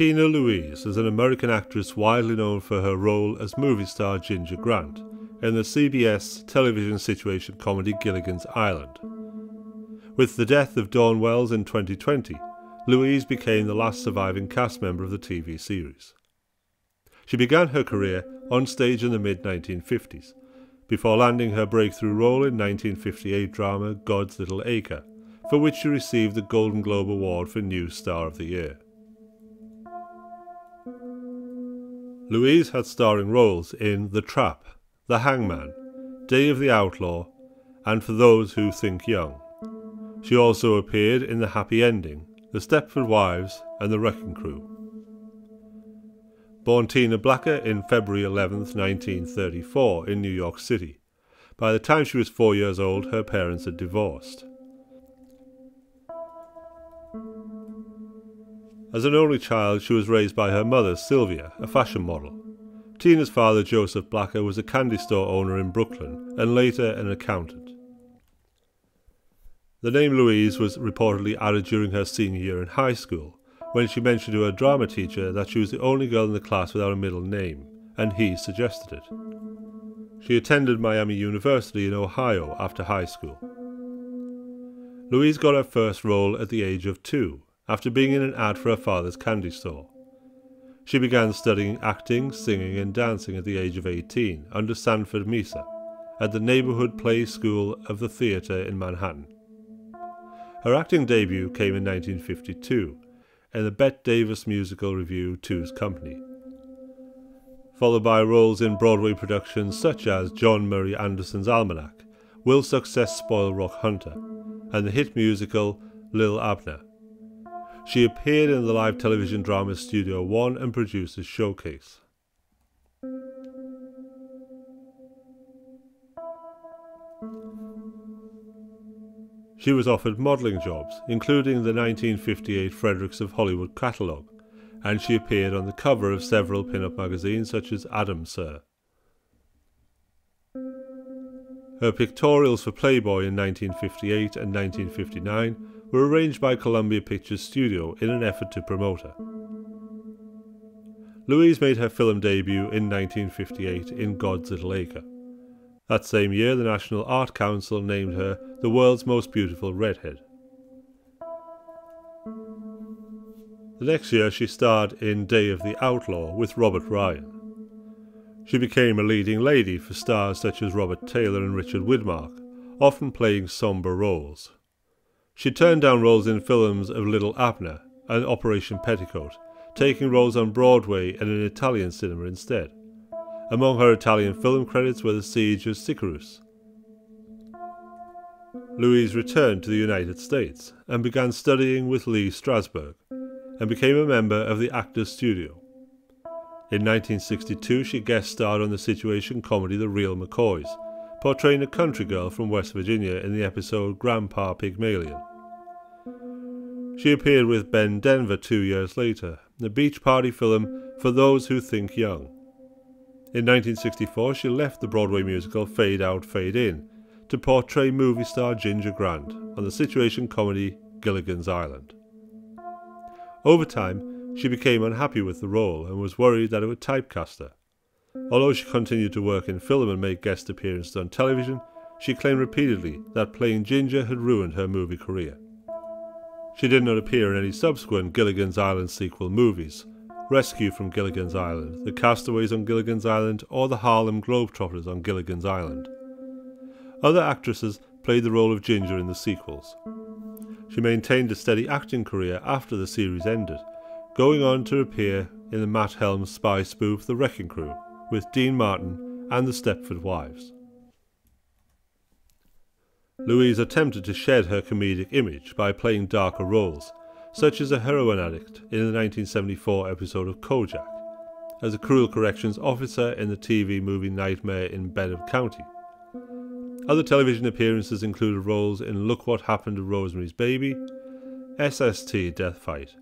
Tina Louise is an American actress widely known for her role as movie star Ginger Grant in the CBS television situation comedy Gilligan's Island. With the death of Dawn Wells in 2020, Louise became the last surviving cast member of the TV series. She began her career on stage in the mid 1950s, before landing her breakthrough role in 1958 drama God's Little Acre, for which she received the Golden Globe Award for New Star of the Year. Louise had starring roles in The Trap, The Hangman, Day of the Outlaw, and For Those Who Think Young. She also appeared in The Happy Ending, The Stepford Wives, and The Wrecking Crew. Born Tina Blacker in February 11, 1934, in New York City. By the time she was four years old, her parents had divorced. As an only child, she was raised by her mother, Sylvia, a fashion model. Tina's father, Joseph Blacker, was a candy store owner in Brooklyn and later an accountant. The name Louise was reportedly added during her senior year in high school, when she mentioned to her drama teacher that she was the only girl in the class without a middle name, and he suggested it. She attended Miami University in Ohio after high school. Louise got her first role at the age of two after being in an ad for her father's candy store. She began studying acting, singing, and dancing at the age of 18 under Sanford Meisner at the Neighborhood Play School of the Theatre in Manhattan. Her acting debut came in 1952 in the Bette Davis musical review Two's Company, followed by roles in Broadway productions such as John Murray Anderson's Almanac, Will Success Spoil Rock Hunter, and the hit musical Lil Abner. She appeared in the live television drama Studio One and Producers Showcase. She was offered modelling jobs, including the 1958 Fredericks of Hollywood catalogue, and she appeared on the cover of several pin-up magazines such as Adam Sir. Her pictorials for Playboy in 1958 and 1959 were arranged by Columbia Pictures Studio in an effort to promote her. Louise made her film debut in 1958 in God's Little Acre. That same year, the National Art Council named her the world's most beautiful redhead. The next year, she starred in Day of the Outlaw with Robert Ryan. She became a leading lady for stars such as Robert Taylor and Richard Widmark, often playing sombre roles. She turned down roles in films of Little Abner and Operation Petticoat, taking roles on Broadway and in Italian cinema instead. Among her Italian film credits were The Siege of Syracuse. Louise returned to the United States and began studying with Lee Strasberg and became a member of the Actors Studio. In 1962, she guest starred on the situation comedy The Real McCoys, portraying a country girl from West Virginia in the episode Grandpa Pygmalion. She appeared with Ben Denver two years later, the beach party film For Those Who Think Young. In 1964, she left the Broadway musical Fade Out, Fade In to portray movie star Ginger Grant on the situation comedy Gilligan's Island. Over time, she became unhappy with the role and was worried that it would typecast her. Although she continued to work in film and make guest appearances on television, she claimed repeatedly that playing Ginger had ruined her movie career. She did not appear in any subsequent Gilligan's Island sequel movies, Rescue from Gilligan's Island, The Castaways on Gilligan's Island, or The Harlem Globetrotters on Gilligan's Island. Other actresses played the role of Ginger in the sequels. She maintained a steady acting career after the series ended, going on to appear in the Matt Helms spy spoof The Wrecking Crew with Dean Martin and the Stepford Wives. Louise attempted to shed her comedic image by playing darker roles, such as a heroin addict in the 1974 episode of Kojak, as a cruel corrections officer in the TV movie Nightmare in Badham County. Other television appearances included roles in Look What Happened to Rosemary's Baby, SST Death Flight,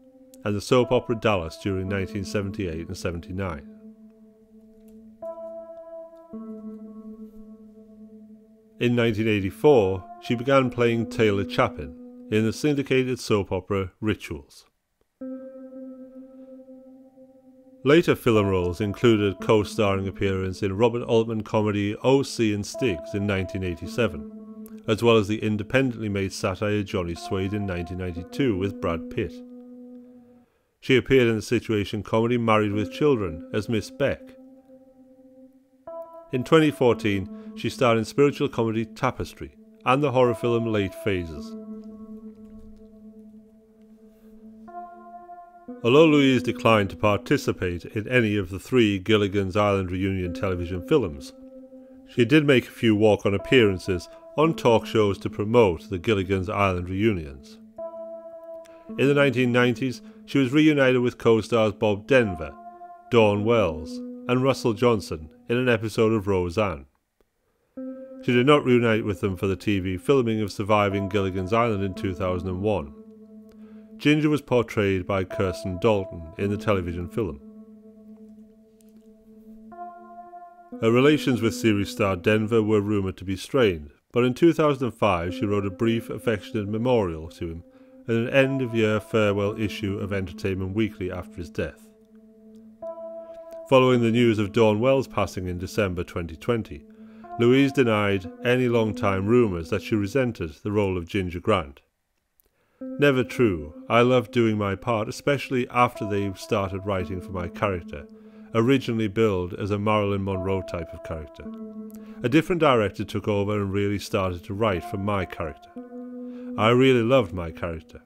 and the soap opera Dallas during 1978 and 79. In 1984, she began playing Taylor Chapin in the syndicated soap opera Rituals. Later film roles included co-starring appearance in Robert Altman comedy O.C. and Stiggs in 1987, as well as the independently made satire Johnny Suede in 1992 with Brad Pitt. She appeared in the situation comedy Married with Children as Miss Beck. In 2014, she starred in spiritual comedy Tapestry and the horror film Late Phases. Although Louise declined to participate in any of the three Gilligan's Island reunion television films, she did make a few walk on appearances on talk shows to promote the Gilligan's Island reunions. In the 1990s, she was reunited with co stars Bob Denver, Dawn Wells, and Russell Johnson in an episode of Roseanne. She did not reunite with them for the TV filming of Surviving Gilligan's Island in 2001. Ginger was portrayed by Kristen Dalton in the television film. Her relations with series star Denver were rumoured to be strained, but in 2005 she wrote a brief, affectionate memorial to him in an end of year farewell issue of Entertainment Weekly after his death. Following the news of Dawn Wells' passing in December 2020, Louise denied any long time rumours that she resented the role of Ginger Grant. Never true. I loved doing my part, especially after they started writing for my character, originally billed as a Marilyn Monroe type of character. A different director took over and really started to write for my character. I really loved my character.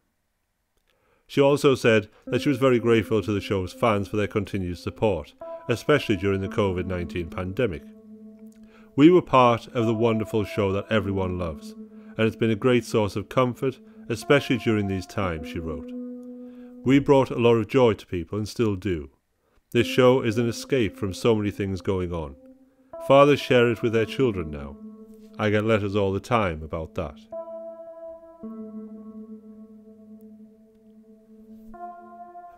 She also said that she was very grateful to the show's fans for their continued support, especially during the COVID 19 pandemic. We were part of the wonderful show that everyone loves, and it's been a great source of comfort especially during these times, she wrote. We brought a lot of joy to people and still do. This show is an escape from so many things going on. Fathers share it with their children now. I get letters all the time about that.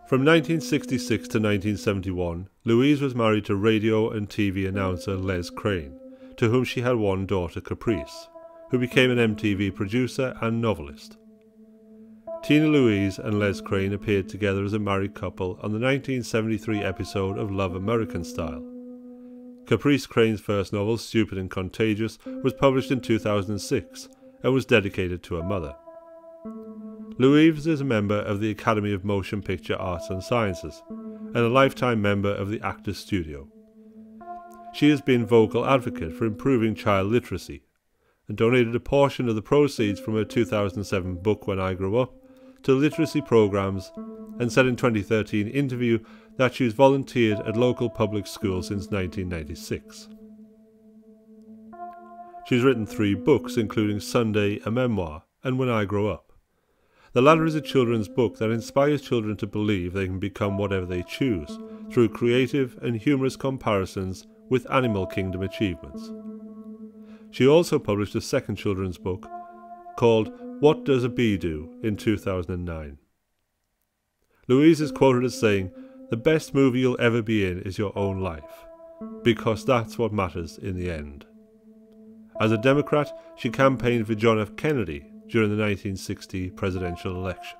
From 1966 to 1971, Louise was married to radio and TV announcer Les Crane, to whom she had one daughter, Caprice, who became an MTV producer and novelist. Tina Louise and Les Crane appeared together as a married couple on the 1973 episode of Love American Style. Caprice Crane's first novel, Stupid and Contagious, was published in 2006 and was dedicated to her mother. Louise is a member of the Academy of Motion Picture Arts and Sciences and a lifetime member of the Actors Studio. She has been vocal advocate for improving child literacy and donated a portion of the proceeds from her 2007 book When I Grow Up to literacy programs and said in 2013 interview that she she's volunteered at local public schools since 1996. She's written three books, including Sunday, a memoir, and When I Grow Up. The latter is a children's book that inspires children to believe they can become whatever they choose through creative and humorous comparisons with animal kingdom achievements. She also published a second children's book called what Does a Bee Do in 2009. Louise is quoted as saying, The best movie you'll ever be in is your own life, because that's what matters in the end. As a Democrat, she campaigned for John F. Kennedy during the 1960 presidential election.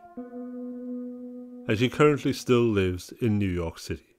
And she currently still lives in New York City.